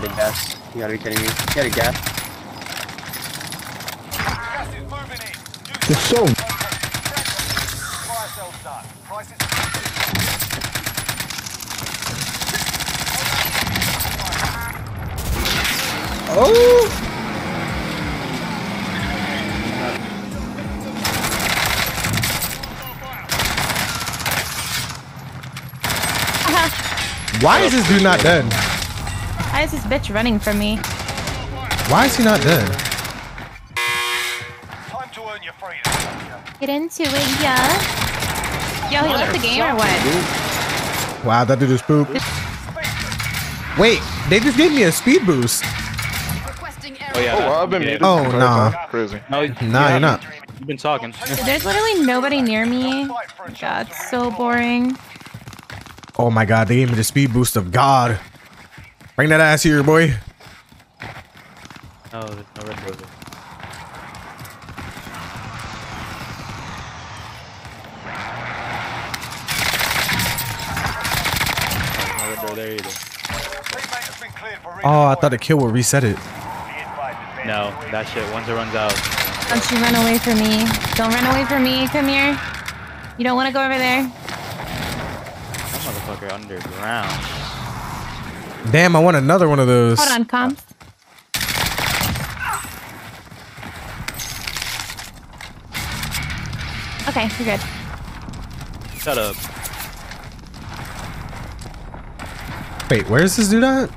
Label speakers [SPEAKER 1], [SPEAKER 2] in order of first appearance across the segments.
[SPEAKER 1] gotta gas. You gotta be kidding me. You gotta gas.
[SPEAKER 2] Gas is moving in. New
[SPEAKER 3] It's so.
[SPEAKER 2] fire sales done. Prices.
[SPEAKER 3] Oh. Why is this dude not dead?
[SPEAKER 4] Why is this bitch running from me?
[SPEAKER 3] Why is he not dead?
[SPEAKER 2] Time to earn your freedom.
[SPEAKER 4] Get into it, yeah. Yo, he left the game or what?
[SPEAKER 3] Wow, that dude is poop. Wait, they just gave me a speed boost.
[SPEAKER 5] Oh yeah.
[SPEAKER 6] Oh,
[SPEAKER 5] that-
[SPEAKER 6] well, I've been
[SPEAKER 5] yeah.
[SPEAKER 6] muted.
[SPEAKER 3] Oh,
[SPEAKER 6] the
[SPEAKER 3] nah.
[SPEAKER 6] Crazy.
[SPEAKER 5] No, you-
[SPEAKER 3] Nah,
[SPEAKER 5] yeah,
[SPEAKER 3] you're not.
[SPEAKER 5] You've been talking.
[SPEAKER 4] There's literally nobody near me.
[SPEAKER 2] Fight for
[SPEAKER 4] God,
[SPEAKER 2] to
[SPEAKER 4] so boring.
[SPEAKER 3] Oh my god, they gave me the speed boost of God. Bring that ass here, boy.
[SPEAKER 5] Oh, no, there's no red door. there. No red door there either.
[SPEAKER 2] Teammate has been cleared for
[SPEAKER 3] Oh, I thought the kill would reset it.
[SPEAKER 2] Be advised, advance
[SPEAKER 5] No, that shit. Once it runs out.
[SPEAKER 4] Don't you run away from me. Don't run away from me. Come here. You don't want to go over there.
[SPEAKER 5] That motherfucker underground.
[SPEAKER 3] Damn, I want another one of those.
[SPEAKER 4] Hold on, comms. Okay, you're good.
[SPEAKER 5] Shut up.
[SPEAKER 3] Wait, where is this dude at?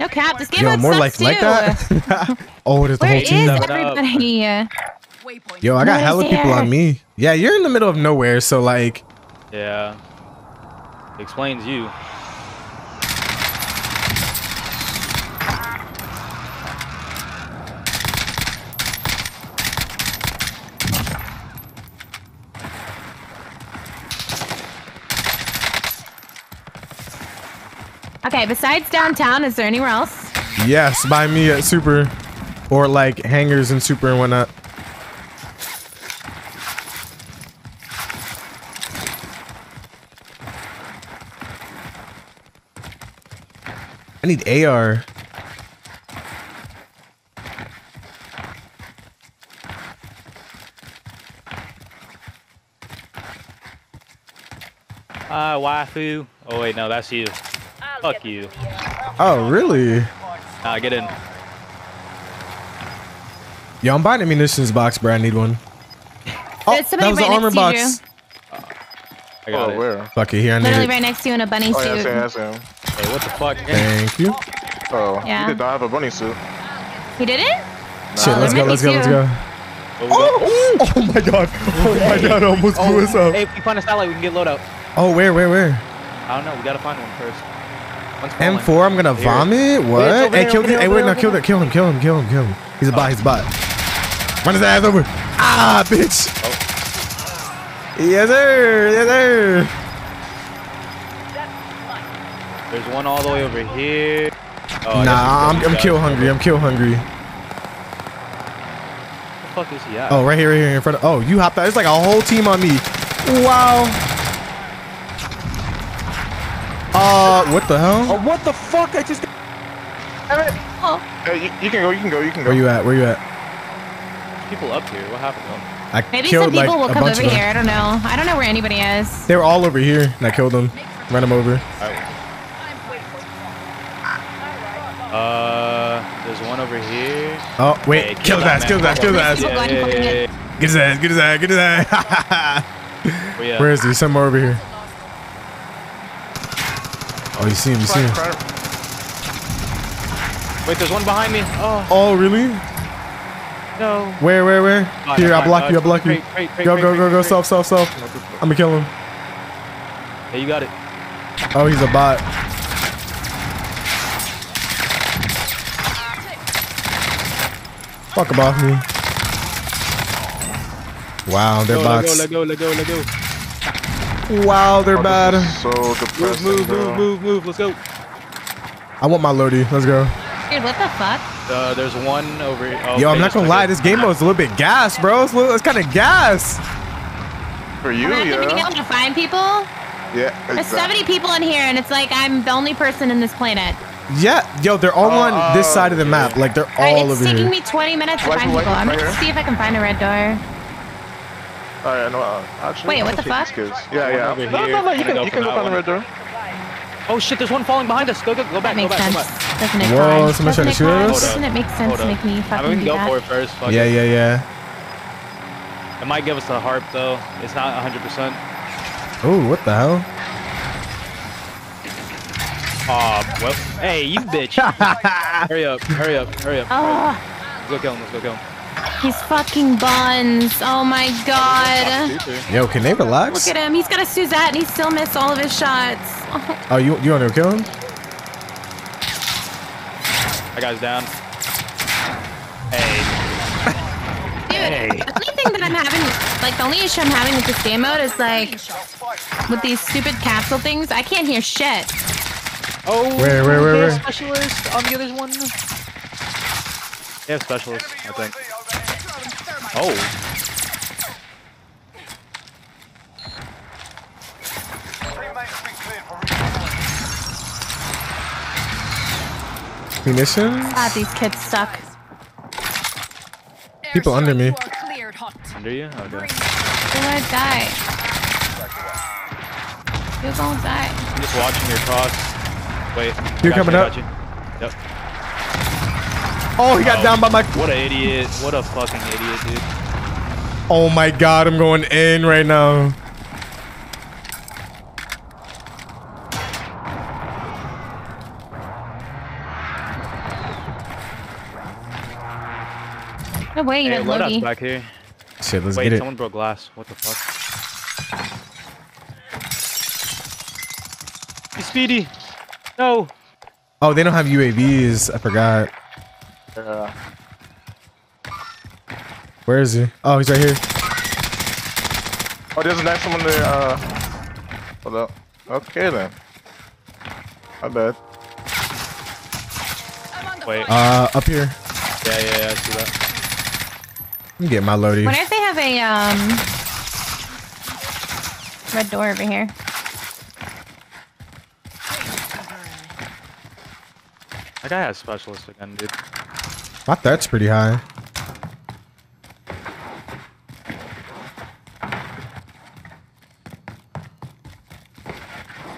[SPEAKER 4] No cap. This game
[SPEAKER 3] Yo,
[SPEAKER 4] mode
[SPEAKER 3] more
[SPEAKER 4] sucks
[SPEAKER 3] like like that. oh, there's the
[SPEAKER 4] Where
[SPEAKER 3] whole team.
[SPEAKER 5] Level it up.
[SPEAKER 4] everybody?
[SPEAKER 3] Yo, I got hella people on me. Yeah, you're in the middle of nowhere, so like,
[SPEAKER 5] Yeah. Explains you.
[SPEAKER 4] Okay, besides downtown, is there anywhere else?
[SPEAKER 3] yes, buy me at Super, or like hangers and Super and whatnot. Need AR.
[SPEAKER 5] Ah, waifu. Oh wait, no, that's you. Fuck you.
[SPEAKER 3] Oh, really?
[SPEAKER 5] Nah, get in.
[SPEAKER 3] Yo, I'm buying a munitions box, bro. I need one. Oh,
[SPEAKER 4] There's
[SPEAKER 3] that
[SPEAKER 4] somebody
[SPEAKER 3] was the
[SPEAKER 4] right
[SPEAKER 3] armor
[SPEAKER 4] next to you,
[SPEAKER 3] box.
[SPEAKER 5] I got
[SPEAKER 6] Oh,
[SPEAKER 5] it.
[SPEAKER 6] where?
[SPEAKER 3] Fuck it, here I need
[SPEAKER 4] Literally
[SPEAKER 3] it.
[SPEAKER 4] right next to you in a bunny
[SPEAKER 6] Oh, yeah, I
[SPEAKER 4] suit.
[SPEAKER 6] see him, I see him.
[SPEAKER 5] Hey, what the fuck?
[SPEAKER 3] Thank you.
[SPEAKER 6] Oh,
[SPEAKER 4] Yeah.
[SPEAKER 6] you did not have a bunny suit.
[SPEAKER 4] He did it?
[SPEAKER 3] Shit,
[SPEAKER 4] Oh,
[SPEAKER 3] let's go, let's go, let's go.
[SPEAKER 5] Where we go?
[SPEAKER 3] Oh, oh my god. Oh my god, I almost blew us up.
[SPEAKER 5] Hey, if we find a satellite, we can get loadout.
[SPEAKER 3] Oh, where, where, where?
[SPEAKER 5] I don't know. We gotta find one first.
[SPEAKER 3] M4, I'm gonna vomit? What?
[SPEAKER 5] over
[SPEAKER 3] Hey,
[SPEAKER 5] there,
[SPEAKER 3] kill
[SPEAKER 5] over
[SPEAKER 3] this.
[SPEAKER 5] there,
[SPEAKER 3] Hey, wait,
[SPEAKER 5] there,
[SPEAKER 3] no, kill
[SPEAKER 5] there.
[SPEAKER 3] that. Kill him, kill him, kill him, kill him. He's a bot, he's a bot. Run his ass over. Ah, bitch. Yes, sir. Yes, sir.
[SPEAKER 5] There's one all the way over here. Oh, I guess
[SPEAKER 3] Nah, I'm, I'm kill hungry. I'm kill hungry.
[SPEAKER 5] Where the fuck is he at?
[SPEAKER 3] Oh, right here, right here in front of. Oh, you hopped out. It's like a whole team on me. Wow. Uh, what the hell?
[SPEAKER 5] Oh, what the fuck? I just.
[SPEAKER 6] Hey, you, you can go, you can go, you can go.
[SPEAKER 3] Where you at? Where you at?
[SPEAKER 5] People up here. What happened to them?
[SPEAKER 3] I
[SPEAKER 4] Maybe
[SPEAKER 3] killed
[SPEAKER 4] some people
[SPEAKER 3] like
[SPEAKER 4] will come over here. I don't know. I don't know where anybody is.
[SPEAKER 3] They were all over here, and I killed them. Ran them over.
[SPEAKER 5] Uh, there's one over here.
[SPEAKER 3] Oh wait,
[SPEAKER 5] Hey,
[SPEAKER 3] kill his ass, kill his ass, kill his ass.
[SPEAKER 5] Yeah, yeah, yeah, yeah.
[SPEAKER 3] Get his ass, get his ass, get his ass.
[SPEAKER 5] Where?
[SPEAKER 3] Where is he? Somewhere over here. Oh, you see him, you see him.
[SPEAKER 5] Wait, there's one behind me. Oh
[SPEAKER 3] Oh, really?
[SPEAKER 5] no.
[SPEAKER 3] Where, where, where?
[SPEAKER 5] Fine,
[SPEAKER 3] Here, I
[SPEAKER 5] fine,
[SPEAKER 3] block
[SPEAKER 5] uh,
[SPEAKER 3] you, I block you.
[SPEAKER 5] crate, crate, crate,
[SPEAKER 3] Go,
[SPEAKER 5] crate,
[SPEAKER 3] go,
[SPEAKER 5] crate,
[SPEAKER 3] go, go, self, self, self. I'm gonna kill him.
[SPEAKER 5] Hey, you got it.
[SPEAKER 3] Oh, he's a bot. Fuck above me. Wow, they're
[SPEAKER 5] Go, let go,
[SPEAKER 3] bots.
[SPEAKER 5] let go, let go, let go.
[SPEAKER 3] Wow, they're bad.
[SPEAKER 6] So
[SPEAKER 5] Move,
[SPEAKER 6] depressing,
[SPEAKER 5] move,
[SPEAKER 6] bro.
[SPEAKER 5] move, move, move. Let's go.
[SPEAKER 3] I want my Lodi. Let's go.
[SPEAKER 4] Dude, what the fuck?
[SPEAKER 5] Uh, there's one over here. Oh,
[SPEAKER 3] Yo, I'm not gonna lie. This game mode's a little bit gas, bro. It's, little- it's kind of gas.
[SPEAKER 6] For you,
[SPEAKER 4] Imagine being
[SPEAKER 6] yeah.
[SPEAKER 4] able to find people.
[SPEAKER 6] Yeah.
[SPEAKER 4] There's 70 people in here, and it's like I'm the only person in this planet.
[SPEAKER 3] Yeah, yo, they're all
[SPEAKER 6] Oh,
[SPEAKER 3] on this
[SPEAKER 6] oh,
[SPEAKER 3] side of the map. Like they're all,
[SPEAKER 4] Alright,
[SPEAKER 3] all
[SPEAKER 4] it's taking me 20 minutes to find
[SPEAKER 6] right,
[SPEAKER 4] people. I'm
[SPEAKER 6] right
[SPEAKER 4] gonna
[SPEAKER 6] here.
[SPEAKER 4] see if I can find a red door.
[SPEAKER 6] All right, no, uh, actually,
[SPEAKER 4] Wait, what the
[SPEAKER 6] take
[SPEAKER 4] fuck?
[SPEAKER 6] Yeah, yeah. No, no, no, you can,
[SPEAKER 5] go
[SPEAKER 6] you can go find the red door.
[SPEAKER 5] Oh shit, there's one falling behind us. Go, go, go back,
[SPEAKER 4] That makes
[SPEAKER 5] go back,
[SPEAKER 4] sense.
[SPEAKER 5] go back.
[SPEAKER 4] Doesn't it,
[SPEAKER 3] Whoa,
[SPEAKER 4] Clyde?
[SPEAKER 3] somebody trying to
[SPEAKER 4] Doesn't it,
[SPEAKER 3] shoot at
[SPEAKER 4] Clyde? Doesn't it make sense to make me
[SPEAKER 5] I
[SPEAKER 4] fucking
[SPEAKER 5] mean, we
[SPEAKER 4] do
[SPEAKER 5] can go for it first. Fuck
[SPEAKER 3] Yeah,
[SPEAKER 5] it.
[SPEAKER 3] yeah, yeah.
[SPEAKER 5] It might give us a harp though. It's not 100%.
[SPEAKER 3] Oh, what the hell?
[SPEAKER 5] Aw, well. Hey, you bitch. hurry up, hurry up, hurry up.
[SPEAKER 4] Oh,
[SPEAKER 5] Let's go kill him, let's go kill him.
[SPEAKER 4] he's fucking buns. Oh my god.
[SPEAKER 3] Yo, can they relax?
[SPEAKER 4] Look at him. He's got a Suzette and he still missed all of his shots. Oh,
[SPEAKER 3] Oh, you you want to kill him?
[SPEAKER 5] That guy's down. Hey,
[SPEAKER 4] dude,
[SPEAKER 5] Hey.
[SPEAKER 4] the only thing that I'm having, like the only issue I'm having with this game mode is like with these stupid capsule things, I can't hear shit.
[SPEAKER 5] Oh,
[SPEAKER 3] Where, where, where,
[SPEAKER 5] they have
[SPEAKER 3] where?
[SPEAKER 5] Specialist on the other one. They have specialist, I think. Oh,
[SPEAKER 2] Teammate has been cleared for redeployment.
[SPEAKER 3] Munitions?
[SPEAKER 4] God, these kids suck.
[SPEAKER 3] People under me.
[SPEAKER 5] under you? Okay.
[SPEAKER 4] You're gonna die. You're gonna die.
[SPEAKER 5] I'm just watching your cross. Wait.
[SPEAKER 3] You're coming
[SPEAKER 5] you,
[SPEAKER 3] up.
[SPEAKER 5] you. Yep.
[SPEAKER 3] Oh, he got
[SPEAKER 5] Oh.
[SPEAKER 3] down by my.
[SPEAKER 5] What an idiot. What a fucking idiot, dude.
[SPEAKER 3] Oh my god, I'm going in right now.
[SPEAKER 4] No way, you
[SPEAKER 5] Hey,
[SPEAKER 4] didn't
[SPEAKER 5] loadout's
[SPEAKER 4] Loki.
[SPEAKER 5] back here.
[SPEAKER 3] Shit, let's
[SPEAKER 5] Wait,
[SPEAKER 3] get it.
[SPEAKER 5] someone broke glass. What the fuck? He's speedy. No.
[SPEAKER 3] Oh, they don't have UAVs. I forgot.
[SPEAKER 6] Yeah.
[SPEAKER 3] Where is he? Oh, he's right here.
[SPEAKER 6] Oh, there's a next one there. Uh, hold up. Okay then. My bad.
[SPEAKER 5] Wait.
[SPEAKER 3] Uh, up here.
[SPEAKER 5] yeah, yeah, yeah. I see that.
[SPEAKER 3] I'm getting my loadie.
[SPEAKER 4] Wonder if they have a um red door over here.
[SPEAKER 5] That guy has specialist again, dude.
[SPEAKER 3] My threat's pretty high.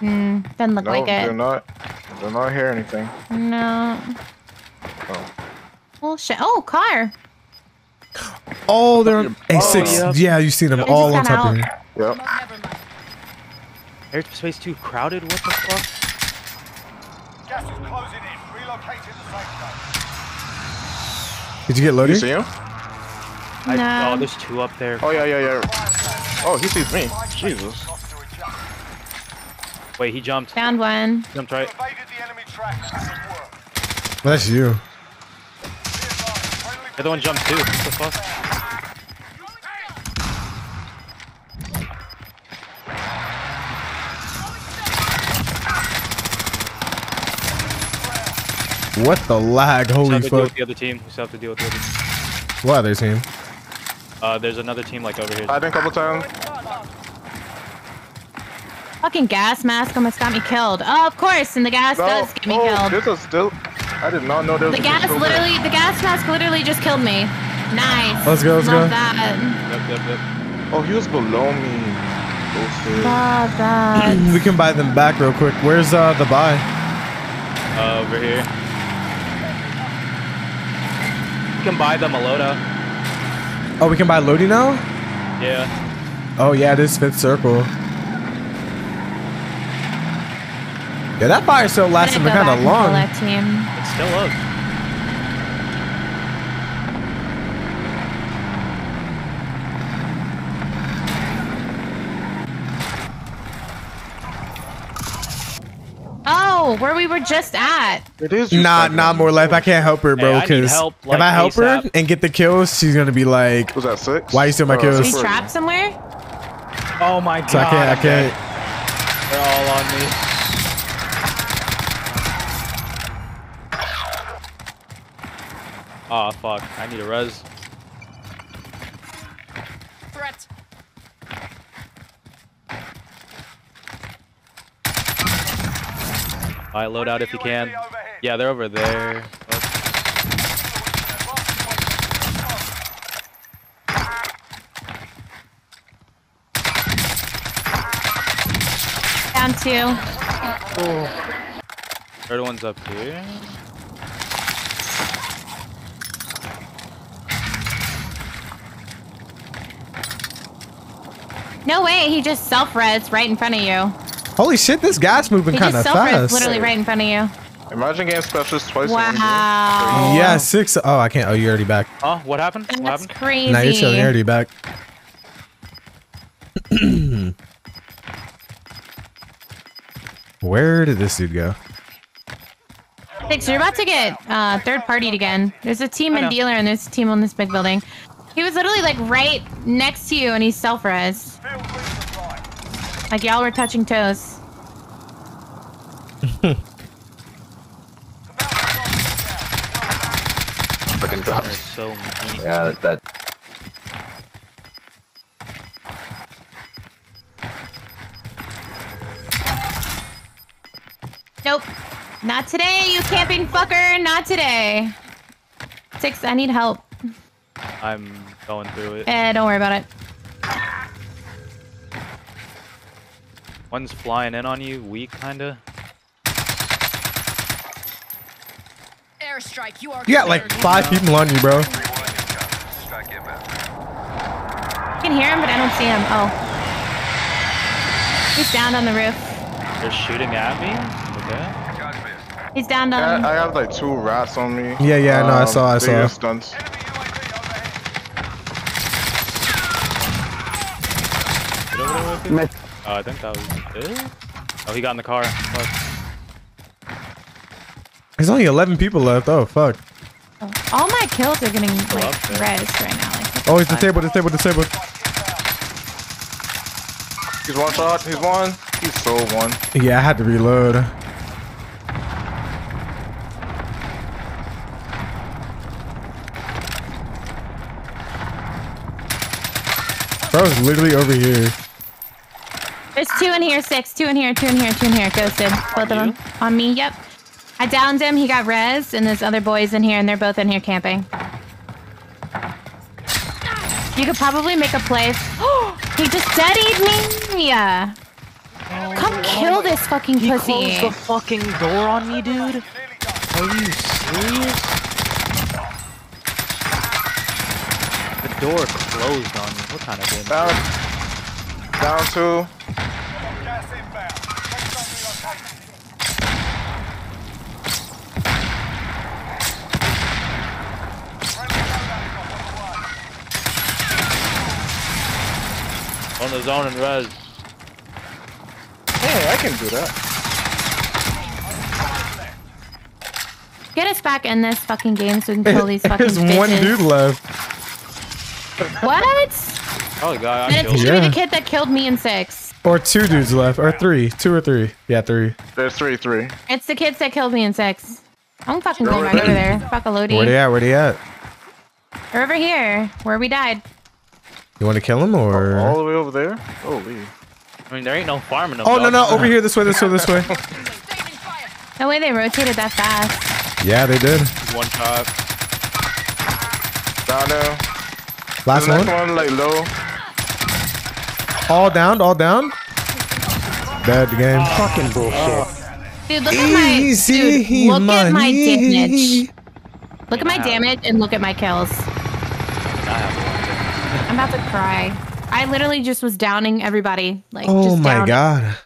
[SPEAKER 4] Hmm, doesn't look
[SPEAKER 6] No,
[SPEAKER 4] like
[SPEAKER 6] do
[SPEAKER 4] it.
[SPEAKER 6] not, do not hear anything.
[SPEAKER 4] No.
[SPEAKER 6] Oh.
[SPEAKER 4] Oh shit. Oh, car.
[SPEAKER 3] Oh, they're A6.
[SPEAKER 5] Oh, yep.
[SPEAKER 3] Yeah, you see them
[SPEAKER 5] Yep.
[SPEAKER 3] all
[SPEAKER 4] They
[SPEAKER 3] on top
[SPEAKER 4] got
[SPEAKER 3] of me.
[SPEAKER 6] Yep.
[SPEAKER 5] Airspace too crowded? What the fuck?
[SPEAKER 2] Gas is closing in. Relocating the safe zone.
[SPEAKER 3] Did you get
[SPEAKER 6] You
[SPEAKER 3] loaded?
[SPEAKER 6] see him?
[SPEAKER 5] I,
[SPEAKER 4] No.
[SPEAKER 5] oh, there's two up there.
[SPEAKER 6] Oh yeah, yeah, yeah. Oh, he sees me. Jesus.
[SPEAKER 2] Cost to adjust.
[SPEAKER 5] Wait, he jumped.
[SPEAKER 4] Found one.
[SPEAKER 5] Jumped right.
[SPEAKER 2] evaded the enemy track. Good work.
[SPEAKER 3] Well, that's you.
[SPEAKER 2] Be advised, friendly
[SPEAKER 5] The other one jumped too. What the fuck?
[SPEAKER 3] What the lag?
[SPEAKER 5] We
[SPEAKER 3] Holy
[SPEAKER 5] still have to deal
[SPEAKER 3] fuck.
[SPEAKER 5] with the other team. We still have to deal with the other team.
[SPEAKER 3] What other team?
[SPEAKER 5] Uh, there's another team like over here.
[SPEAKER 6] I did a couple times.
[SPEAKER 4] Fucking gas mask almost got me killed. Oh, of course, and the gas
[SPEAKER 6] No.
[SPEAKER 4] does get me
[SPEAKER 6] oh,
[SPEAKER 4] killed.
[SPEAKER 6] This is still. I did not know there was
[SPEAKER 4] The
[SPEAKER 6] a
[SPEAKER 4] gas
[SPEAKER 6] pistol there.
[SPEAKER 4] literally, the gas mask literally just killed me. Nice.
[SPEAKER 3] Let's go, let's
[SPEAKER 4] Love
[SPEAKER 3] go.
[SPEAKER 4] that.
[SPEAKER 5] Yep, yep, yep.
[SPEAKER 6] Oh, he was below me. Bullshit.
[SPEAKER 4] Love that.
[SPEAKER 3] We can buy them back real quick. Where's uh the buy?
[SPEAKER 5] Uh, over here. You can buy them a loadout.
[SPEAKER 3] Oh, we can buy loadie now?
[SPEAKER 5] Yeah.
[SPEAKER 3] Oh yeah, it is fifth circle. Yeah, that fire still lasted
[SPEAKER 4] I'm
[SPEAKER 3] kind of long.
[SPEAKER 4] team.
[SPEAKER 5] It's still up.
[SPEAKER 4] Where we were just at.
[SPEAKER 6] It is. just
[SPEAKER 3] Nah,
[SPEAKER 6] like-
[SPEAKER 3] nah, more life. I can't help her,
[SPEAKER 5] Hey,
[SPEAKER 3] bro.
[SPEAKER 5] I need
[SPEAKER 3] Because
[SPEAKER 5] help,
[SPEAKER 3] if I help her and get the kills, she's gonna be like,
[SPEAKER 6] Was that six?
[SPEAKER 3] Why you steal my
[SPEAKER 6] Oh,
[SPEAKER 3] kills?
[SPEAKER 6] six
[SPEAKER 4] He's trapped somewhere.
[SPEAKER 5] Oh my god.
[SPEAKER 3] so I can't, I can't.
[SPEAKER 5] They're all on me. Oh fuck. I need a res. Buy load out if you can. Yeah, they're over there. Oh,
[SPEAKER 4] Down two.
[SPEAKER 5] third one's up here.
[SPEAKER 4] No way, he just self-res right in front of you.
[SPEAKER 3] Holy shit, this guy's moving
[SPEAKER 4] He
[SPEAKER 3] kind
[SPEAKER 4] just
[SPEAKER 3] of
[SPEAKER 4] self-res
[SPEAKER 3] fast.
[SPEAKER 4] literally right in front of you.
[SPEAKER 6] Imagine game specialist twice. in.
[SPEAKER 4] Wow.
[SPEAKER 3] Yeah, six. Oh, I can't. Oh, you're already back.
[SPEAKER 5] Oh, what happened? What
[SPEAKER 4] That's
[SPEAKER 5] happened?
[SPEAKER 4] crazy.
[SPEAKER 3] Now you're chilling. You're already back. Where did this dude go?
[SPEAKER 4] Six, you're about to get uh, third partied again. There's a team
[SPEAKER 5] I
[SPEAKER 4] in dealer and there's a team on this big building. He was literally like right next to you and he's self-res.
[SPEAKER 2] Field resupply.
[SPEAKER 4] Like y'all were touching toes.
[SPEAKER 7] Fucking drop.
[SPEAKER 5] They're so mean.
[SPEAKER 7] Yeah, that, that
[SPEAKER 4] Nope. Not today, you camping fucker. Not today. Six, I need help.
[SPEAKER 5] I'm going through it.
[SPEAKER 4] Eh, don't worry about it.
[SPEAKER 5] One's flying in on you, weak kinda.
[SPEAKER 8] Airstrike, you are
[SPEAKER 3] You got like five people on you, bro.
[SPEAKER 2] Strike inbound.
[SPEAKER 4] I can hear him, but I don't see him. Oh. He's down on the roof.
[SPEAKER 5] They're shooting at me? Okay.
[SPEAKER 4] He's down
[SPEAKER 6] I,
[SPEAKER 4] on.
[SPEAKER 6] I have like two rats on me.
[SPEAKER 3] Yeah, yeah, no, I um, saw, I saw.
[SPEAKER 6] get stunts.
[SPEAKER 2] Enemy UAV overhead.
[SPEAKER 5] Get over there real quick.
[SPEAKER 7] Missed.
[SPEAKER 5] Uh, I think that was it. Oh, he got in the car. Fuck.
[SPEAKER 3] There's only 11 people left. Oh, fuck.
[SPEAKER 4] All my kills are getting like
[SPEAKER 5] there.
[SPEAKER 4] res right now. Like,
[SPEAKER 3] Oh, he's disabled, disabled, disabled.
[SPEAKER 6] He's one shot. He's one. He's so one.
[SPEAKER 3] Yeah, I had to reload. Bro's literally over here.
[SPEAKER 4] There's two in here, six, two in here, two in here, two in here. Ghosted. Both of them. On me, yep. I downed him, he got res, and there's other boys in here, and they're both in here camping. You could probably make a play. he just deadied me! Yeah. Come oh kill this fucking
[SPEAKER 5] He
[SPEAKER 4] pussy.
[SPEAKER 5] closed the fucking door on me, dude. Are you serious? The door closed on me. What kind of game?
[SPEAKER 6] Down. Down two.
[SPEAKER 2] Gas inbound. Next zone relocated. Friendly loadout drop on the way.
[SPEAKER 5] Zone and res.
[SPEAKER 6] Hey, I can do that.
[SPEAKER 4] Get us back in this fucking game so we can kill these fucking
[SPEAKER 3] There's
[SPEAKER 4] bitches.
[SPEAKER 3] one dude left.
[SPEAKER 4] What?
[SPEAKER 5] Oh, God, I
[SPEAKER 4] Then it's
[SPEAKER 5] killed
[SPEAKER 4] gonna
[SPEAKER 5] him.
[SPEAKER 4] be
[SPEAKER 3] Yeah.
[SPEAKER 4] the kid that killed me in six.
[SPEAKER 3] Or two dudes left. Or three. Two or three. Yeah, three.
[SPEAKER 6] There's three, three.
[SPEAKER 4] It's the kids that killed me in six. I'm fucking going back over there. Fuck a
[SPEAKER 3] Where they
[SPEAKER 4] loadie.
[SPEAKER 3] at? Where they at?
[SPEAKER 4] They're over here, where we died.
[SPEAKER 3] You want to kill him or?
[SPEAKER 6] All the way over there. Holy.
[SPEAKER 5] I mean, there ain't no farming them.
[SPEAKER 3] Oh, no, no. Over here. This way, this way, this way.
[SPEAKER 4] No way they rotated that fast.
[SPEAKER 3] Yeah, they did.
[SPEAKER 5] One shot.
[SPEAKER 6] Down there.
[SPEAKER 3] Last one.
[SPEAKER 6] one, like low.
[SPEAKER 3] All down, all down. Bad game. Oh.
[SPEAKER 7] fucking bullshit. Oh.
[SPEAKER 4] Dude, look at my
[SPEAKER 3] Easy
[SPEAKER 4] dude, look at my damage. Look at my damage and look at my kills.
[SPEAKER 5] I have one.
[SPEAKER 4] I'm about to cry. I literally just was downing everybody. Like
[SPEAKER 3] Oh
[SPEAKER 4] just
[SPEAKER 3] my
[SPEAKER 4] downing.
[SPEAKER 3] god.